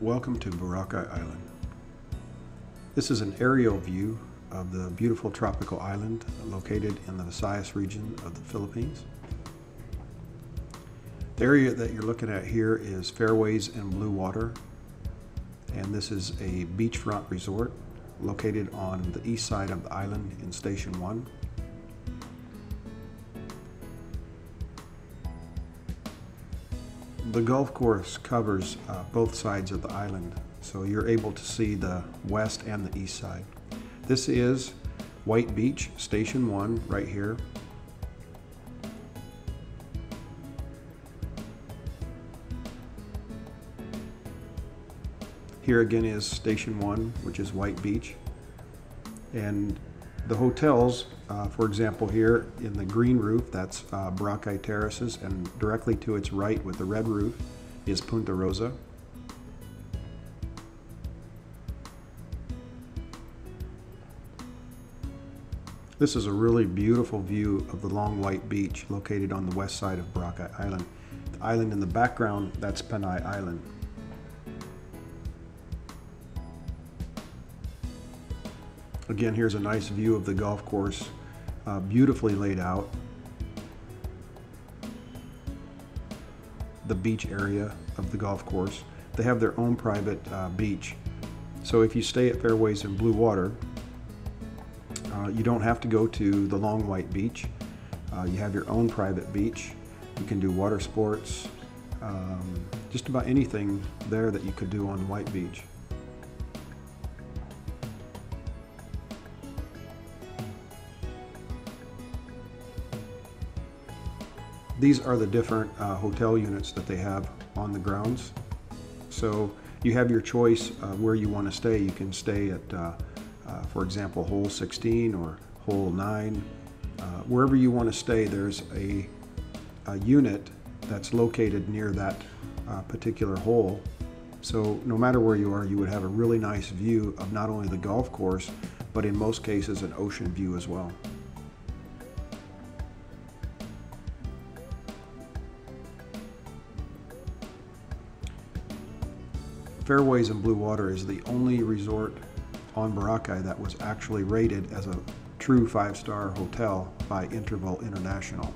Welcome to Boracay Island. This is an aerial view of the beautiful tropical island located in the Visayas region of the Philippines. The area that you're looking at here is Fairways and Blue Water, and this is a beachfront resort located on the east side of the island in Station 1. The golf course covers uh, both sides of the island, so you're able to see the west and the east side. This is White Beach, Station 1, right here. Here again is Station 1, which is White Beach. And the hotels, uh, for example, here in the green roof, that's uh, Terraces, and directly to its right with the red roof is Punta Rosa. This is a really beautiful view of the long white beach located on the west side of Boracay Island. The island in the background, that's Panay Island. Again, here's a nice view of the golf course, uh, beautifully laid out. The beach area of the golf course. They have their own private uh, beach. So if you stay at Fairways in Blue Water, uh, you don't have to go to the Long White Beach. Uh, you have your own private beach. You can do water sports, um, just about anything there that you could do on White Beach. These are the different uh, hotel units that they have on the grounds. So you have your choice uh, where you want to stay. You can stay at, uh, uh for example, hole 16 or hole 9. Uh, wherever you want to stay, there's a, a, unit that's located near that uh, particular hole. So no matter where you are, you would have a really nice view of not only the golf course, but in most cases an ocean view as well. Fairways and Blue Water is the only resort on Boracay that was actually rated as a true five-star hotel by Interval International.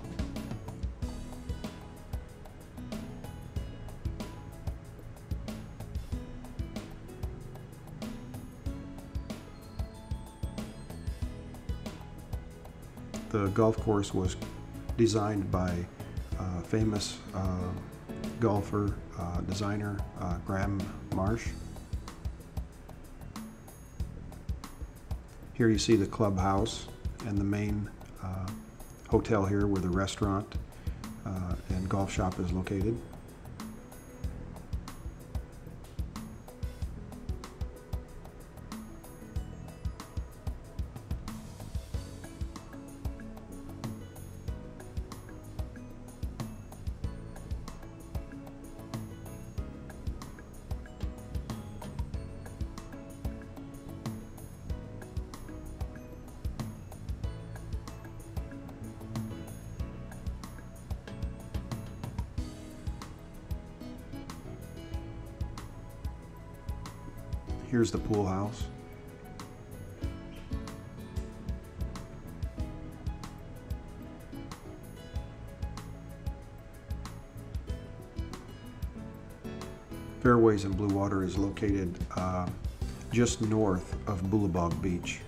The golf course was designed by uh, famous uh, golfer, uh, designer, uh, Graham Marsh. Here you see the clubhouse and the main uh, hotel here where the restaurant uh, and golf shop is located. Here's the pool house. Fairways in Blue Water is located uh, just north of Bulabog Beach.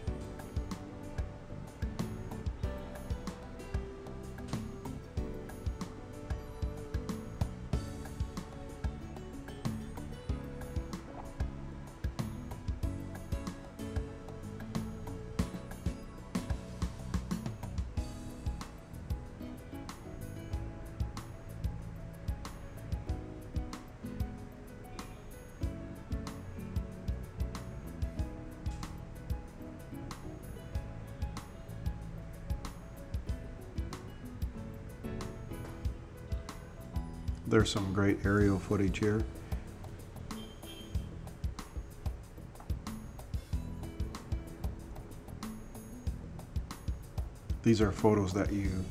There's some great aerial footage here. These are photos that you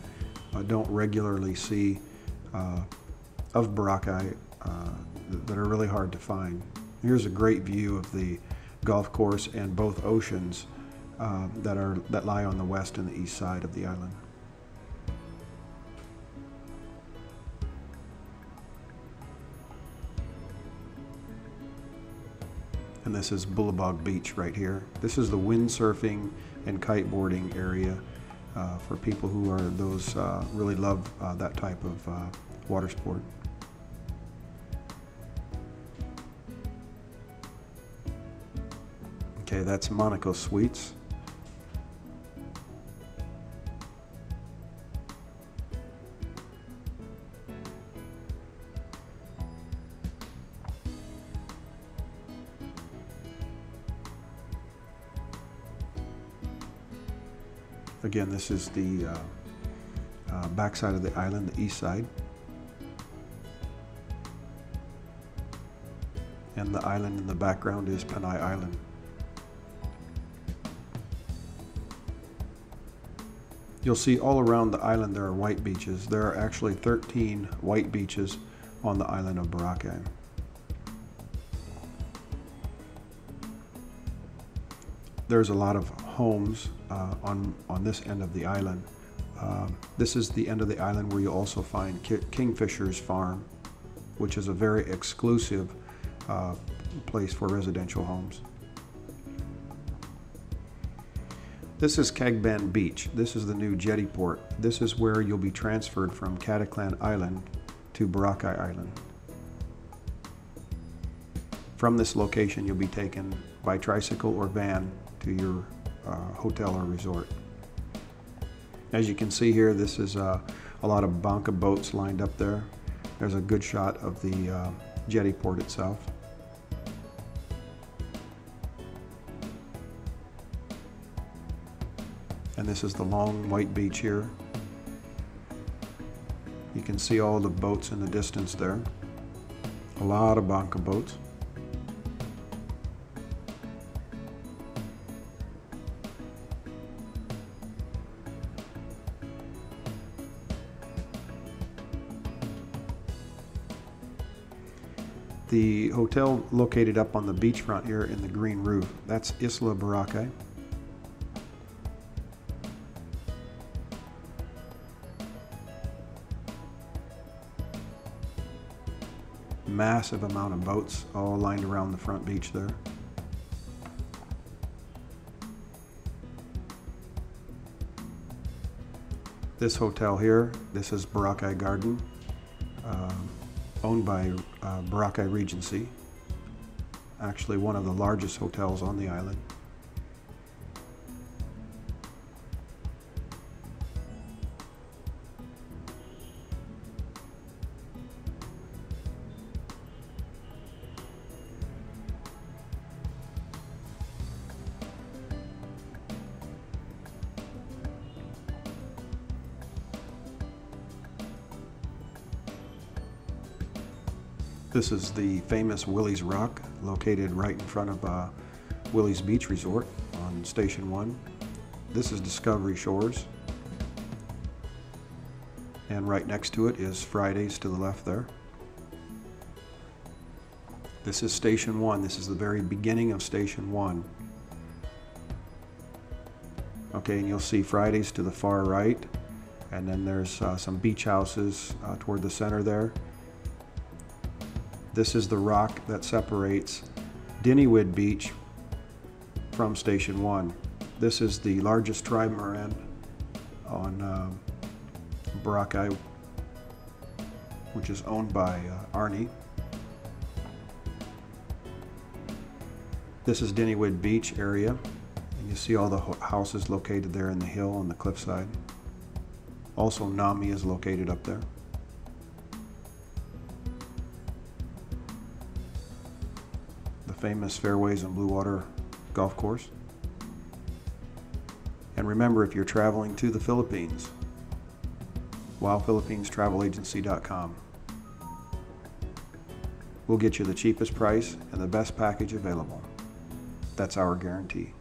uh, don't regularly see uh, of Boracay uh, that are really hard to find. Here's a great view of the golf course and both oceans uh, that are that lie on the west and the east side of the island. And this is Bulabog Beach right here. This is the windsurfing and kiteboarding area uh, for people who are those uh, really love uh, that type of uh, water sport. Okay, that's Monaco Suites. Again, this is the uh, uh, backside of the island, the east side. And the island in the background is Panay Island. You'll see all around the island there are white beaches. There are actually 13 white beaches on the island of Boracay. There's a lot of homes uh, on, on this end of the island. Um, this is the end of the island where you also find Ki Kingfisher's Farm, which is a very exclusive uh, place for residential homes. This is Cagban Beach. This is the new jetty port. This is where you'll be transferred from Caticlan Island to Boracay Island. From this location, you'll be taken by tricycle or van to your hotel or resort. As you can see here, this is uh, a lot of banca boats lined up there. There's a good shot of the uh, jetty port itself. And this is the long white beach here. You can see all the boats in the distance there. A lot of banca boats. The hotel located up on the beachfront here in the green roof, that's Isla Boracay. Massive amount of boats all lined around the front beach there. This hotel here, this is Boracay Garden. Um, owned by uh, Boracay Regency, actually one of the largest hotels on the island. This is the famous Willie's Rock, located right in front of uh, Willie's Beach Resort on Station 1. This is Discovery Shores. And right next to it is Fridays to the left there. This is Station 1. This is the very beginning of Station 1. Okay, and you'll see Fridays to the far right. And then there's uh, some beach houses uh, toward the center there. This is the rock that separates Diniwid Beach from Station 1. This is the largest trimaran on uh, which is owned by uh, Arnie. This is Diniwid Beach area, and you see all the houses located there in the hill on the cliffside. Also, Nami is located up there. Famous Fairways and Blue Water golf course. And remember, if you're traveling to the Philippines, WowPhilippinesTravelAgency.com. We'll get you the cheapest price and the best package available. That's our guarantee.